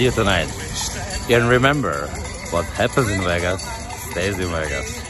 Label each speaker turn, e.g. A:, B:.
A: See you tonight. And remember, what happens in Vegas stays in Vegas.